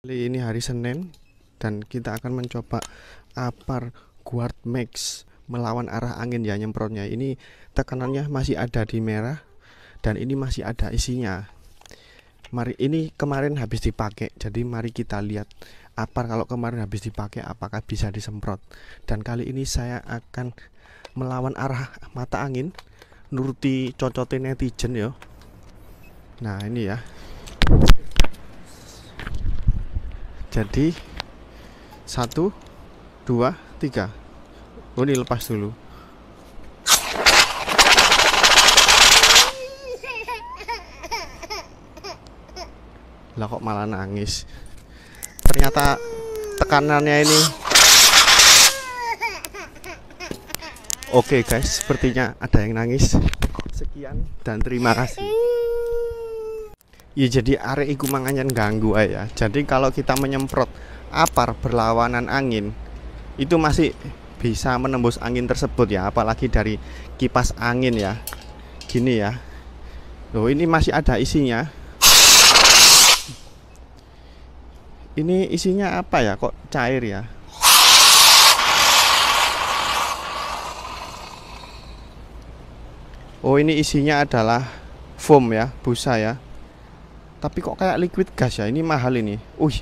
Kali ini hari Senin dan kita akan mencoba Apar Guard Max melawan arah angin ya nyemprotnya. Ini tekanannya masih ada di merah dan ini masih ada isinya. Mari ini kemarin habis dipakai. Jadi mari kita lihat Apar kalau kemarin habis dipakai apakah bisa disemprot. Dan kali ini saya akan melawan arah mata angin nuruti cocotin netizen ya. Nah, ini ya. Jadi satu dua tiga. Oh ini lepas dulu. Lah kok malah nangis? Ternyata tekanannya ini. Oke guys sepertinya ada yang nangis. Sekian dan terima kasih Ya jadi arek iku ganggu ya. Jadi kalau kita menyemprot apar berlawanan angin itu masih bisa menembus angin tersebut ya, apalagi dari kipas angin ya. Gini ya. Loh, ini masih ada isinya. Ini isinya apa ya? Kok cair ya? Oh, ini isinya adalah foam ya, busa ya tapi kok kayak liquid gas ya? Ini mahal ini. Wih